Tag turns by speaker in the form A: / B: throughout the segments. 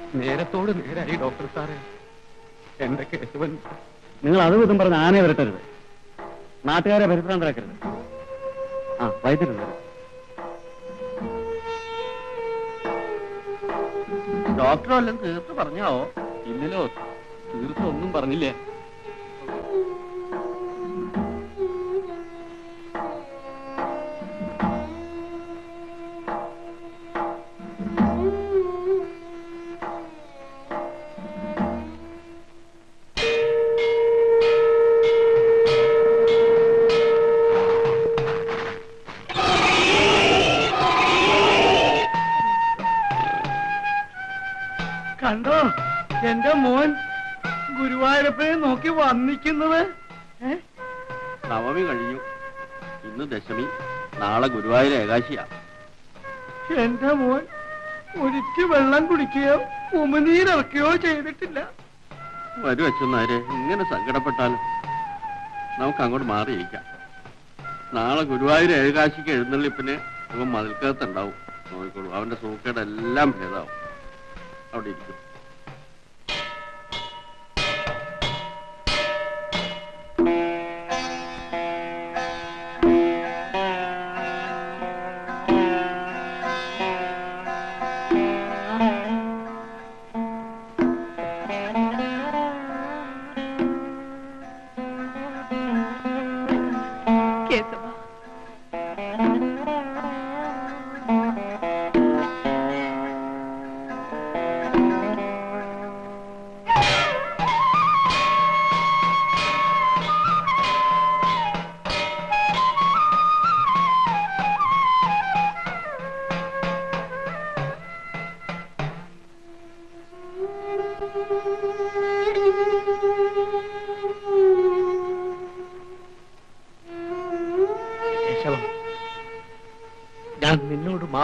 A: നേരത്തോട് നേരായി ഡോക്ടർ സാറേ. എന്റെ കേശവൻ
B: നിങ്ങൾ അത് വിധം പറഞ്ഞ് ആനയെ വരട്ടരുത്. നാട്ടുകാരെ പരിഭ്രാന്തരാക്കരുത്. ആ വൈദ്യുണ്ട്
A: ഡോക്ടർ വല്ലതും തീർത്ത് പറഞ്ഞാവോ ഇല്ലല്ലോ തീർത്തൊന്നും പറഞ്ഞില്ലേ?
C: എന്റെ മോൻ ഗുരുവായൂരപ്പനെ നോക്കി വന്നിക്കുന്നത്?
A: നവമി കഴിഞ്ഞു. ഇന്ന് ദശമി. നാളെ ഗുരുവായൂർ ഏകാശിയാ.
C: എന്റെ മോൻ ഒരിച്ചു വെള്ളം കുടിക്കുകയോ ഉമിനീരിറക്കുകയോ ചെയ്തിട്ടില്ല.
A: വരും അച്ഛനാരെ ഇങ്ങനെ സങ്കടപ്പെട്ടാലും? നമുക്ക് അങ്ങോട്ട് മാറിയിരിക്കാം. നാളെ ഗുരുവായൂർ ഏകാശിക്ക് എഴുന്നള്ളിപ്പിന് അവൻ മതിൽക്കകത്തുണ്ടാവും. നോക്കിക്കോളൂ അവന്റെ സൂക്കേടെല്ലാം ഭേദാവും അവിടെ ഇരിക്കും.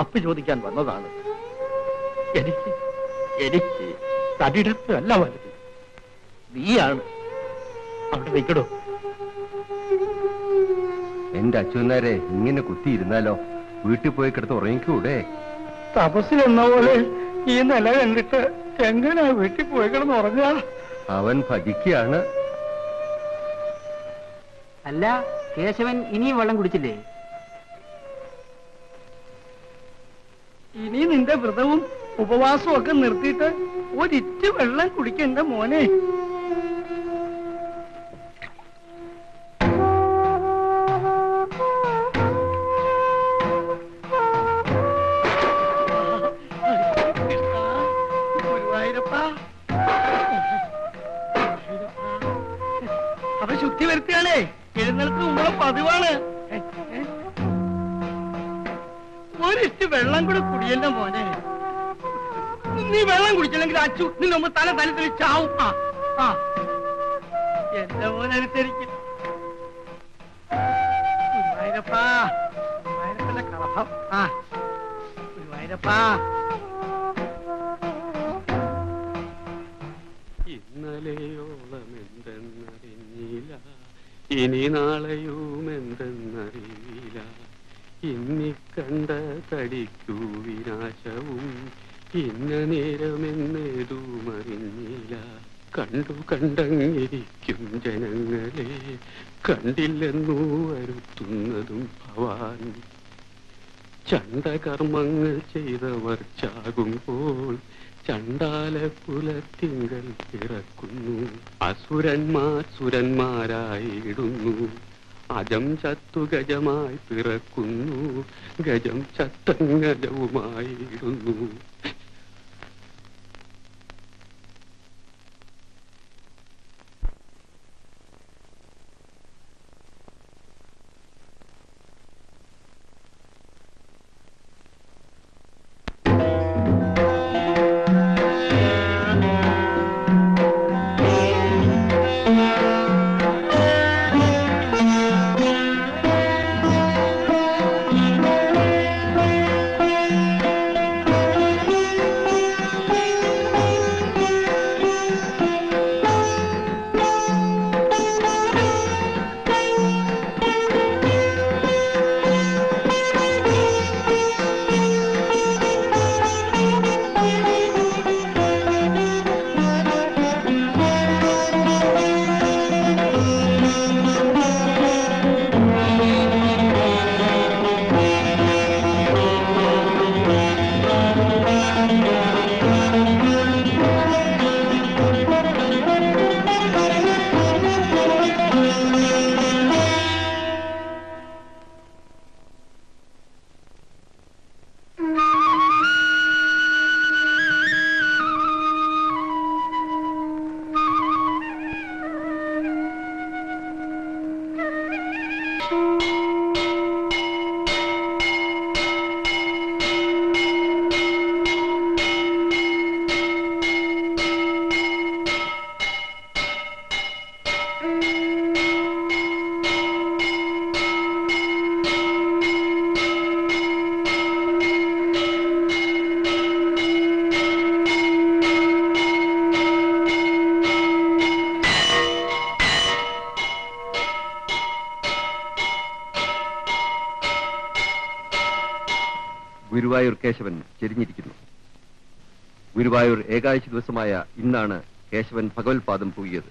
C: മാപ്പ് ചോദിക്കാൻ വന്നതാണ്. എനിക്ക് എനിക്ക് തടിയിടത്ത് അല്ല വലുത്. നീയാണ്. അവിടെ നിൽക്കടോ.
D: എന്റെ അച്ഛനാരെ ഇങ്ങനെ കുത്തിയിരുന്നാലോ? വീട്ടിൽ പോയി കിടത്ത് ഉറങ്ങിക്കൂടെ?
C: തപസ്സിലെന്ന പോലെ ഈ നില കണ്ടിട്ട് എങ്ങനെ വീട്ടിൽ പോയി കിടന്ന് ഉറങ്ങുക
D: അവൻ ഭജിക്കുകയാണ്
E: അല്ല കേശവൻ ഇനിയും വെള്ളം കുടിച്ചില്ലേ?
C: ഇനി നിന്റെ വ്രതവും ഉപവാസവും ഒക്കെ നിർത്തിയിട്ട് ഒരിറ്റ് വെള്ളം കുടിക്കണ്ട മോനെ. അപ്പൊ ശുദ്ധി വരുത്തുകയാണേ എഴുന്നേൽക്ക് നമ്മളെ പതിവാണ്. ഏ. വെള്ളം കൂടെ കുടിയല്ല മോനെ. നീ വെള്ളം കുടിച്ചില്ലെങ്കിൽ അച്ചു നിന്നെ നമ്മൾ തല തലത്തിൽ ചാവും. ആ ആ. എന്റെ മോൻ അനുസരിക്കും. ഗുരുവായൂരപ്പാ ഗുരുവായൂരപ്പന്റെ കളഭം ആ ഗുരുവായൂരപ്പാ.
A: ഇന്നലെയോളം ഇനി നാളെയും ഇന്നിക്കണ്ട തടിക്കു വിനാശവും ഇന്ന നേരമെന്നേതും അറിഞ്ഞില്ല കണ്ടു കണ്ടങ്ങിരിക്കും ജനങ്ങളെ കണ്ടില്ലെന്നു വരുത്തുന്നതും ഭവാൻ. ചണ്ടകർമ്മങ്ങൾ ചെയ്തവർ ചാകുമ്പോൾ ചണ്ടാല കുലത്തിങ്കൽ പിറക്കുന്നു. അസുരന്മാർ സുരന്മാരായിടുന്നു അജം ചത്തു ഗജമായി പിറക്കുന്നു. ഗജം ചത്തങ്ങജവുമായിടുന്നു
D: ഗുരുവായൂർ കേശവൻ ചെരിഞ്ഞിരിക്കുന്നു. ഗുരുവായൂർ ഏകാദശി ദിവസമായ ഇന്നാണ് കേശവൻ ഭഗവത്പാദം പൂകിയത്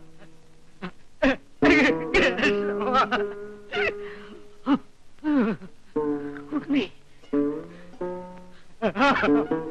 C: Ha ha ha.